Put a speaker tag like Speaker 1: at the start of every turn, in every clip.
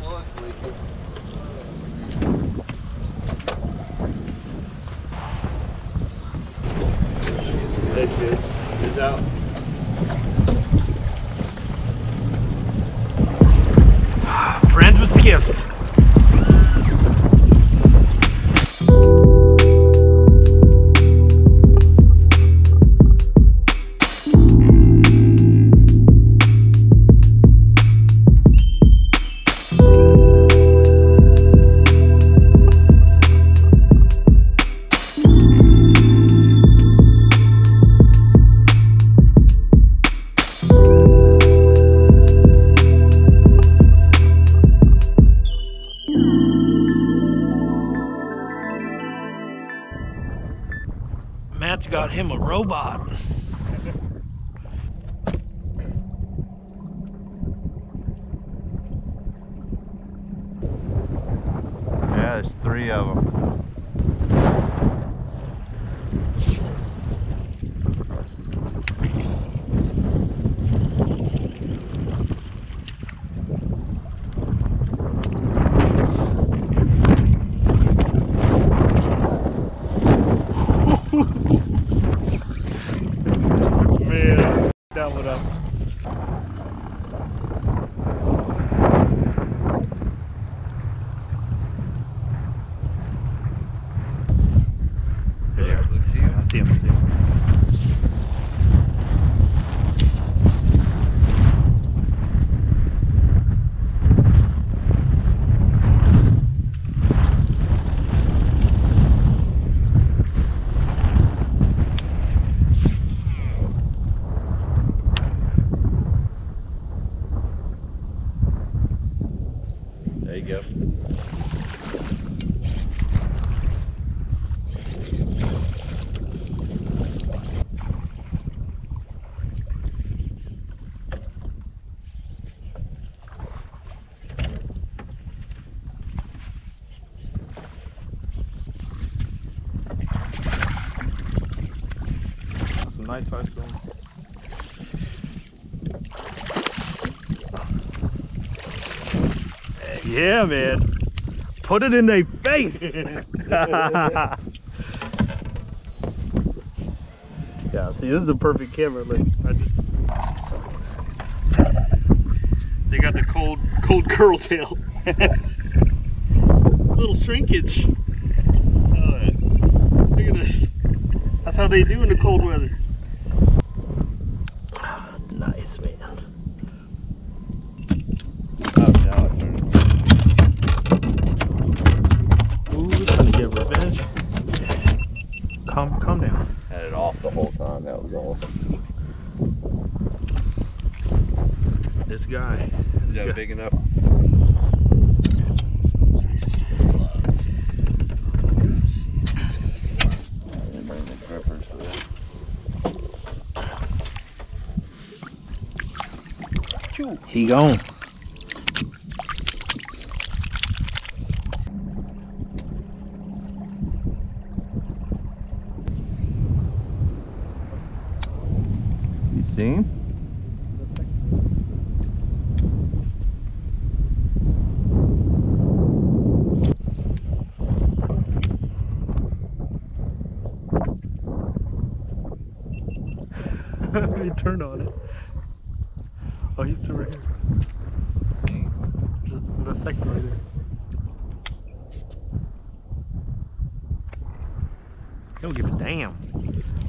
Speaker 1: plug's leaking. That's good. It's out.
Speaker 2: Matt's got him a robot.
Speaker 1: Yeah, there's three of them
Speaker 2: that one up.
Speaker 1: Yeah, let's see.
Speaker 2: I see him, I see him.
Speaker 1: There you go.
Speaker 2: Nice sized one. Yeah, man. Put it in their face. yeah, see, this is a perfect camera. Like, I just. They got the cold, cold curl tail. Little shrinkage. Look at this. That's how they do in the cold weather. Nice, man.
Speaker 1: Oh, now it turned.
Speaker 2: Ooh, trying to get revenge. Calm, calm down.
Speaker 1: Had it off the whole time. That was awesome.
Speaker 2: This guy.
Speaker 1: Is
Speaker 2: This
Speaker 1: big enough? Bring the grippers for that.
Speaker 2: He gone.
Speaker 1: You see him?
Speaker 2: he turned on it. Oh, he's still right here. There's a second right there. He don't give a damn.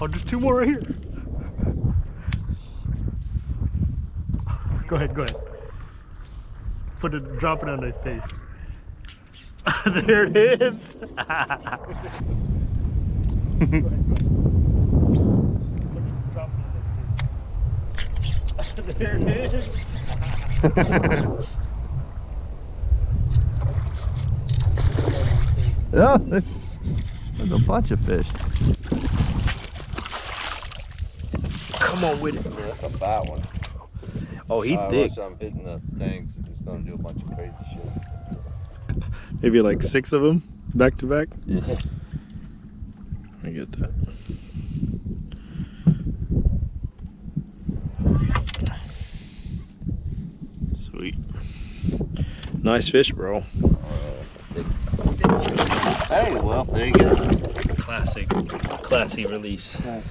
Speaker 2: Oh, there's two more right here. Go ahead, go ahead. Put it, drop it on his face. there it is. there it is.
Speaker 1: Yeah, there's a bunch of fish.
Speaker 2: Come on with it.
Speaker 1: Yeah, that's a fat one.
Speaker 2: Oh, he
Speaker 1: Uh,
Speaker 2: thick.
Speaker 1: I'm hitting the things. It's gonna do a bunch of crazy shit.
Speaker 2: Maybe like six of them back to back.
Speaker 1: Yeah.
Speaker 2: I get that. Sweet.
Speaker 3: Nice fish, bro.
Speaker 1: Hey, well, there you go.
Speaker 3: Classic, classy release. God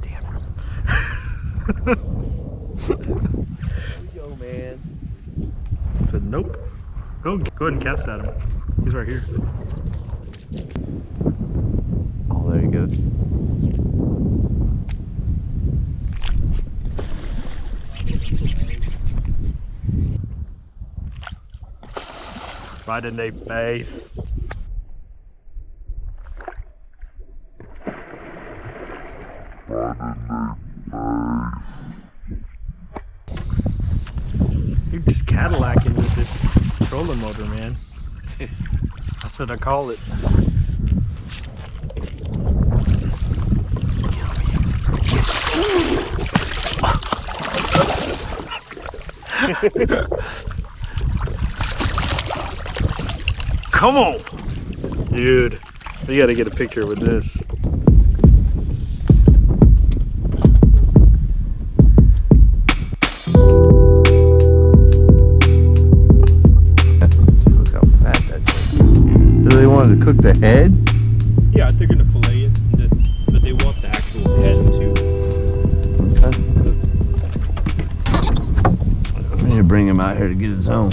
Speaker 3: damn.
Speaker 1: Yo, man.
Speaker 3: Said nope. Go, go ahead and cast at him. He's right here.
Speaker 1: Oh, there he goes.
Speaker 3: Right in their face. You're just Cadillacing with this trolling motor, man. That's what I call it. Come on! Dude, we gotta get a picture with this.
Speaker 1: Look how fat that thing. Do they want to cook the head?
Speaker 3: Yeah, they're gonna fillet it, and then, but they want the actual head too.
Speaker 1: Okay. We need to bring him out here to get his own.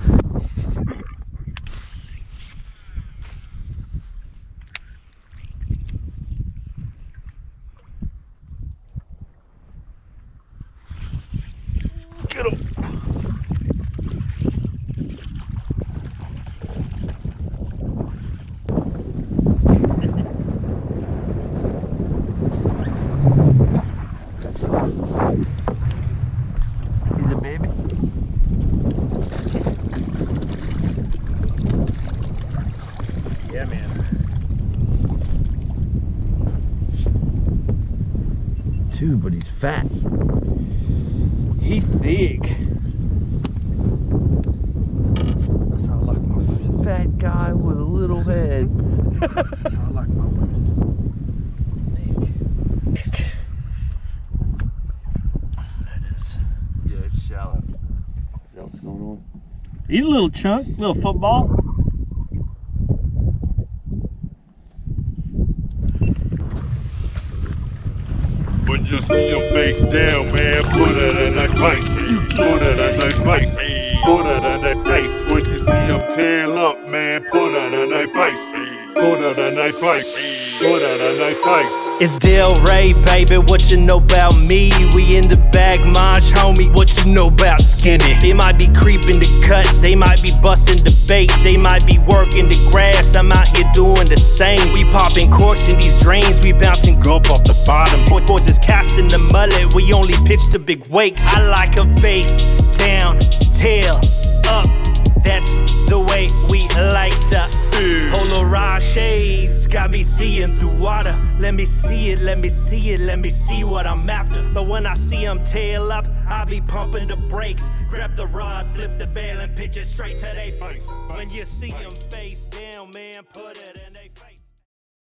Speaker 1: Dude, but he's fat.
Speaker 3: He's big. That's how I like my food.
Speaker 1: Fat guy with a little head.
Speaker 3: That's how I like my women. Big. Big. That is.
Speaker 1: Yeah, it's shallow. Is that what's going on?
Speaker 3: He's a little chunk, little football.
Speaker 4: When you see him face down, man, put it in their face. Put it in their face. Put it in their face. When you see him tail up, man, put it in their face. Put it in their face. Put it in their face.
Speaker 2: It's Del Rey, baby. What you know about me? We in the bag, Maj, homie. What you know about skinny? They might be creeping the cut, they might be busting the bait, they might be working the grass. I'm out here doing the same. We popping corks in these drains, we bouncing gulp off the bottom. Boy- Boys is casting the mullet, we only pitch the big wakes. I like a face down, tail up. That's the way we like to. Polarized got me seeing through water. Let me see it, let me see it, let me see what I'm after. But when I see them tail up, I be pumping the brakes. Grab the rod, flip the bail, and pitch it straight to their face. When you see them face down, man, put it in their face.